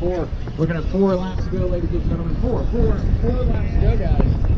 four. We're going to four laps to go, ladies and gentlemen. Four, four, four laps to go, guys.